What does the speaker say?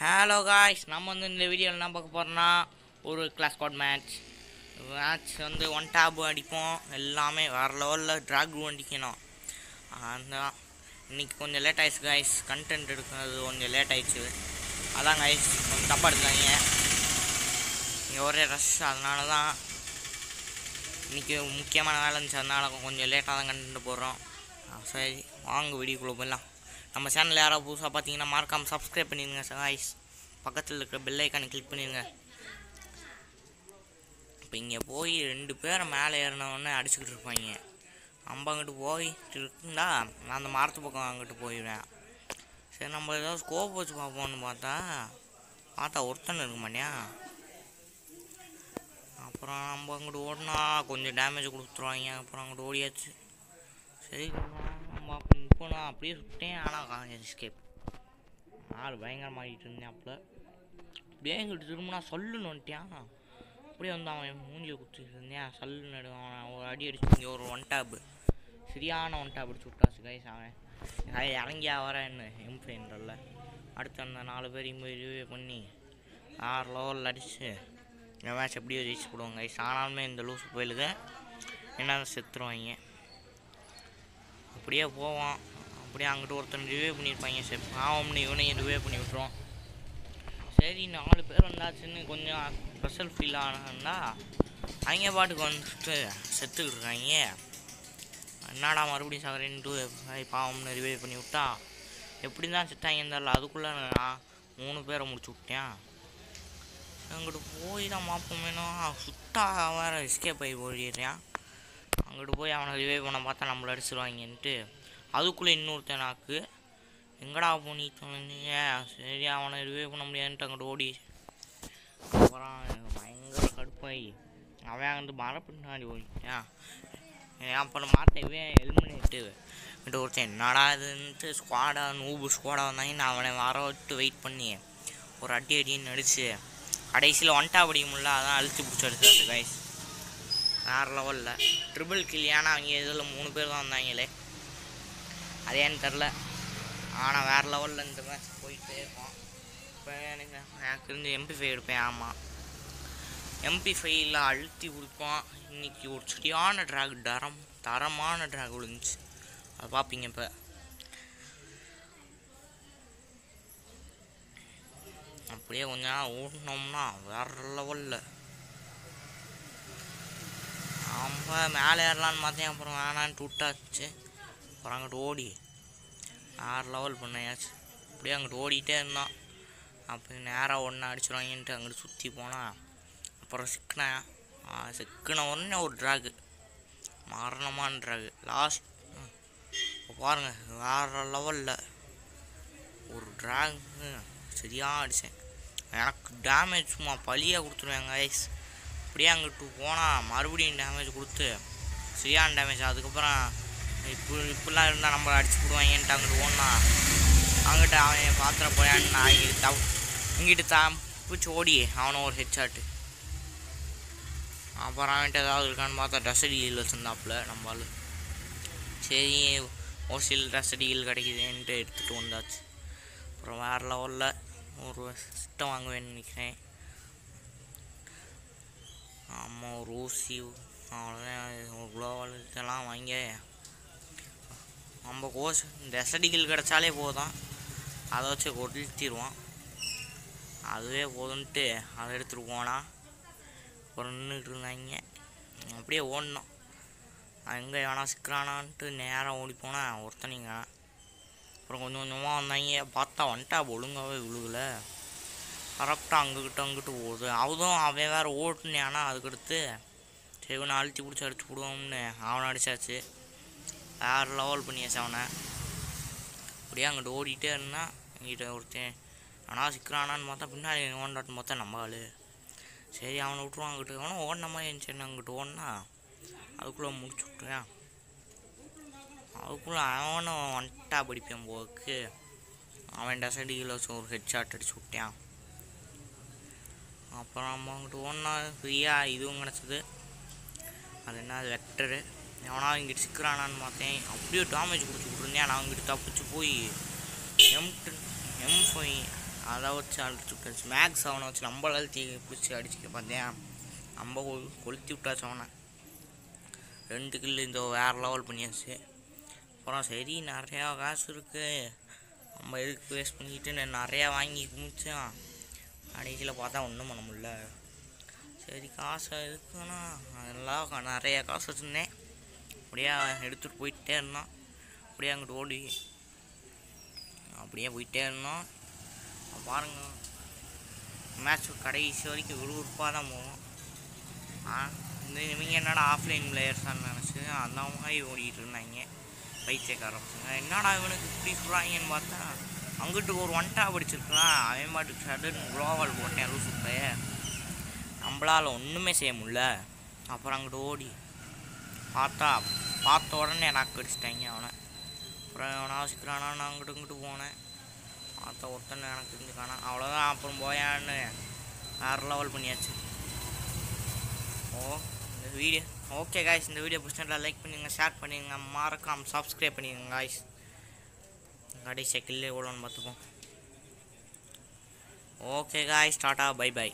Hello guys நம்ம வந்து இந்த வீடியோவில் என்ன பார்க்க போகிறோன்னா ஒரு கிளாஸ் கோட் மேட்ச் மேட்ச் வந்து ஒன் டேப் அடிப்போம். எல்லாமே வேறு லெவலில் ட்ராக் அடிக்கணும். அந்த இன்றைக்கி கொஞ்சம் லேட் ஆயிடுச்சு காய்ஸ் கண்டென்ட் எடுக்கிறது கொஞ்சம் லேட் ஆயிடுச்சு. அதான் காய்ஸ் கொஞ்சம் தப்பாக எடுத்தாங்க இங்கே ஒரே ரஷ் அதனால தான் இன்றைக்கி முக்கியமான வேலை இருந்துச்சு. அதனால கொஞ்சம் லேட்டாக தான் கண்டென்ட் போடுறோம். சரி. வாங்க வீடியோக்குள்ளே போயிடலாம். நம்ம சேனல் யாராவது புதுசாக பார்த்தீங்கன்னா மறக்காம சப்ஸ்கிரைப் பண்ணிடுங்க காய்ஸ் பக்கத்தில் இருக்கிற பெல் ஐக்கானை கிளிக் பண்ணிடுங்க இப்போ இங்கே போய் ரெண்டு பேரை மேலே ஏறினவொடனே அடிச்சுக்கிட்டு இருப்பாங்க. நம்ம அங்கிட்டு போயிட்டு இருந்தா நான் அந்த மரத்து பக்கம் அங்கிட்டு போயிடுவேன் சரி நம்ம ஏதாவது ஸ்கோப் வச்சு பார்ப்போம்னு பார்த்தா பார்த்தா ஒருத்தன் இருக்க மாட்டியா? அப்புறம் நம்ம அங்கிட்டு ஓடினா கொஞ்சம் டேமேஜ் கொடுத்துருவாங்க. அப்புறம் அங்கிட்டு ஓடியாச்சு. சரி அப்படி நான் அப்படியே சுட்டேன் ஆனால் எஸ்கேப் ஆள் பயங்கரமாகிட்டு இருந்தேன் அப்போ அப்படியே எங்கிட்ட திரும்பினா சொல்லுன்னு வந்துட்டியான் அப்படியே வந்து அவன் மூஞ்சியை குத்திட்டு இருந்தேன். சல்லுன்னு அவன் ஒரு அடி அடிச்சு இங்கே ஒரு ஒன் டேப் சரியான ஒன் டேப் அடிச்சு விட்டாச்சு கைஸ் அவன். அது இறங்கியா வர என்ன? எம்ஃபைன்றல்ல அடுத்து அந்த நாலு பேர் இம்மே ரிவ்யூ பண்ணி ஆறு லெவலில் அடித்து இந்த மேட்ச் எப்படியோ ஜெயிச்சு போடுவாங்க கைஸ் ஆனாலுமே இந்த லூஸ் போயிலுக்கு என்ன செத்துருவாங்க? அப்படியே போவான். அப்படியே அங்கிட்டு ஒருத்தன் ரிவே பண்ணியிருப்பாங்க சரி. பாவம்னு இவனையும் ரிவே பண்ணி விட்ருவோம் சரி நாலு பேர் வந்தாச்சுன்னு கொஞ்சம் ஸ்பெஷல் ஃபீல் ஆனா அவங்க பாட்டுக்கு வந்துட்டு செத்துக்கிட்டு இருக்காங்க என்னடா மறுபடியும் சகரன்ட்டு பாவம்னு ரிவே பண்ணி விட்டா? எப்படி தான் செத்தாங்க தெரில அதுக்குள்ளே நான் மூணு பேரை முடிச்சு விட்டேன். அங்கிட்டு போய் தான் மாப்போம் வேணும் சுட்டா வேறு எஸ்கேப் ஆகி ஓடிடுறான். அங்கிட்டு போய் அவனை ரிவே பண்ண பார்த்தா நம்மளை அடிச்சிருவாங்கன்ட்டு. அதுக்குள்ளே இன்னொருத்தன் நாக்கு எங்கடா போனி சொன்னீங்க சரி அவனை ரிவே பண்ண முடியாதுன்ட்டு அங்கிட்டு ஓடி அப்புறம் பயங்கர கடுப்பாயி. அவன் வந்து மர பின்னாடி ஓடிட்டான். அப்புறம் மாட்ட இவன் எலிமினேட்டு கிட்ட ஒருத்தன் என்னடா இதுன்ட்டு ஸ்குவாடா நூபு ஸ்குவாடா வந்தாங்க நான் அவனை வர விட்டு வெயிட் பண்ணி ஒரு அடி அடின்னு அடிச்சு கடைசியில் ஒன்ட்டா படிக்க முடியல அதான் அழுத்தி பிடிச்சி அடிச்சாச்சு கைஸ் வேறு லெவலில் ட்ரிபிள் கில் ஏன்னா அவங்க இதில் மூணு பேர் தான் வந்தாங்களே. அது ஏன்னு தெரில ஆனால் வேறு லெவலில் இந்த மேட்ச் போயிட்டே இருக்கும். இப்போ எனக்கு எனக்கு இருந்து எம்பி ஃபைவ் எடுப்பேன் ஆமாம் எம்பி ஃபைவ்ல அழுத்தி கொடுப்போம். இன்னைக்கு ஒரு சரியான ட்ராக் தரம் தரமான ட்ராக் விழுந்துச்சு. அதை பார்ப்பீங்க இப்போ. அப்படியே கொஞ்ச நேரம் ஓட்டினோம்னா வேற லெவலில் நம்ம மேலே ஏறலான்னு பார்த்தேன் அப்புறம் வேணான்ட்டு விட்டாச்சு. அப்புறம் அங்கிட்டு ஓடி ஆறு லெவல் பண்ணையாச்சு. அப்படியே அங்கிட்டு ஓடிட்டே இருந்தான். அப்போ நேராக ஒன்று அடிச்சிருவாங்கன்ட்டு அங்கிட்டு சுற்றி போனால் அப்புறம் சிக்கினேன் சிக்கின உடனே ஒரு ட்ராகு மரணமான ட்ராகு லாஸ்ட் இப்போ பாருங்கள் வேறு லெவலில் ஒரு ட்ராகு சரியாக அடித்தேன் எனக்கு டேமேஜ் சும்மா பழியாக கொடுத்துருவேன் ஐஸ் அப்படியே அங்கிட்டு போனால் மறுபடியும் டேமேஜ் கொடுத்து சரியான டேமேஜ் அதுக்கப்புறம் இப்போ இப்படிலாம் இருந்தால் நம்மளை அடிச்சு விடுவாங்கன்ட்டு அங்கிட்டு ஓன்னா அங்கிட்ட அவன் பாத்திர போயான்னு நான் இங்கிட்டு தவ இங்கிட்டு தப்பிச்சு ஓடி. அவனை ஒரு ஹெட்ஷாட்டு அப்புறம் அவன்கிட்ட ஏதாவது இருக்கான்னு பார்த்தா ட்ரெஸ் அடியில் வச்சுருந்தாப்புல நம்மளால் சரி ஒரு சில ட்ரெஸ் அடியில் கிடைக்குதுன்ட்டு எடுத்துகிட்டு வந்தாச்சு. அப்புறம் வேறு லெவலில் ஒரு சிஸ்டம் வாங்குவேன்னு நினைக்கிறேன். ஆமாம் ஒரு ஊசி அவ்வளோதான் ஒரு குளோவல் இதெல்லாம் வாங்கி நம்ம கோஸ் இந்த எஸ்டடிகள் கிடச்சாலே போதும். அதை வச்சு கொளுத்திடுவோம் அதுவே போதுன்ட்டு அதை எடுத்துகிட்டு போனா அப்புறம் நின்றுட்டு இருந்தாங்க. அப்படியே ஓடணும். எங்கே வேணா சிக்கிறானான்ட்டு நேராக ஓடி போனேன் ஒருத்தனிங்க அப்புறம் கொஞ்சம் கொஞ்சமாக வந்தாங்க. பார்த்தா வந்துட்டா ஒழுங்காகவே விழுகல. கரெக்டாக அங்கக்கிட்ட அங்கிட்டு ஓடுது. அவதும் அவன் வேறு ஓட்டுனானா. அதுக்கடுத்து சரி ஒன்று அழுத்தி பிடிச்சி அடிச்சு விடுவோம்னு அவனை அடிச்சாச்சு. வேறு லெவல் பண்ணியாச்சு அவனை. அப்படியே அங்கிட்டு ஓடிட்டே இருந்தான் எங்கிட்ட ஒருத்தன் ஆனால் சிக்கிறானான்னு பார்த்தா பின்னாடி ஓண்டாட்டு பார்த்தா நம்ம ஆள். சரி அவனை விட்ருவான் அங்கிட்டு. அவனும் ஓடின மாதிரி இருந்துச்சு அங்கிட்டு ஓடினா அதுக்குள்ளே முடிச்சு விட்டுருவேன். அதுக்குள்ளே அவனும் வந்துட்டா படிப்பேன் போக்கு. அவன் டசடியில் வச்சு ஒரு ஹெட்ஷாட் அடிச்சு விட்டான். அப்புறம் நம்ம அங்கிட்டு ஒன்றா ஃப்ரீயாக இதுவும் கிடச்சிது. அது என்ன அது வெக்டரு எவனா இங்கிட்டு சிக்கிறானான்னு பார்த்தேன். அப்படியே டேமேஜ் கொடுத்து விட்ருந்தேன் நான் அவங்ககிட்ட தப்பிச்சு போய் எம் எம் ஃபைவ் அதை வச்சு அடிச்சு விட்டாச்சு. மேக்ஸ் அவனை வச்சு நம்மள அழுத்தி பிடிச்சி அடிச்சுக்க பார்த்தேன். நம்ம கொ- கொளுத்தி விட்டாச்சு அவனை. ரெண்டு கில்லு இந்த வேறு லெவல் பண்ணியாச்சு. அப்புறம் சரி நிறையா காசு இருக்குது நம்ம எதுக்கு வேஸ்ட் பண்ணிக்கிட்டு நான் நிறையா வாங்கி குமிச்சான். கடைசியில் பார்த்தா ஒன்றும் பண்ண முடியல. சரி காசு எதுக்குன்னா அதெல்லாம் நிறையா காசு வச்சுருந்தேன். அப்படியே எடுத்துகிட்டு போயிட்டே இருந்தான் அப்படியே அங்கிட்டு ஓடி அப்படியே போயிட்டே இருந்தோம். பாருங்க மேட்ச் கடைசி வரைக்கும் விறுவிறுப்பாக தான் போகும் இந்த இவங்க என்னடா ஆஃப்லைன் பிளேயர்ஸான்னு நினச்சி அந்த மாதிரி ஓடிக்கிட்டு இருந்தாங்க. பைத்தியக்கார பசங்க என்னடா இவனுக்கு இப்படி சொல்கிறாங்கன்னு பார்த்தா அங்கிட்டு ஒரு ஒன் டாப் அடிச்சிருக்கான் அவன் பாட்டுக்கு சடன் குளோவால் போட்டேன். லூசு பைய நம்மளால் ஒன்றுமே செய்ய முடியல. அப்புறம் அங்கிட்டு ஓடி பார்த்தா பார்த்த உடனே நாக்கு அடிச்சிட்டாங்க அவனை. அப்புறம் அவனை ஆசிக்கிறானா நான் அங்கிட்டு இங்கிட்டு போனேன். பார்த்த ஒருத்தனை எனக்கு தெரிஞ்சுக்கானா. அவ்வளோதான் அப்புறம் போயான்னு வேறு லெவல் பண்ணியாச்சு. ஓ இந்த வீடியோ ஓகே காய்ஸ் இந்த வீடியோ பிடிச்சிருந்தா லைக் பண்ணிடுங்க ஷேர் பண்ணிடுங்க மறக்காம சப்ஸ்கிரைப் பண்ணிடுங்க காய்ஸ் கடைசி கில்லு எவ்வளோன்னு பார்த்துப்போம். ஓகே காய்ஸ் டாட்டா பை பை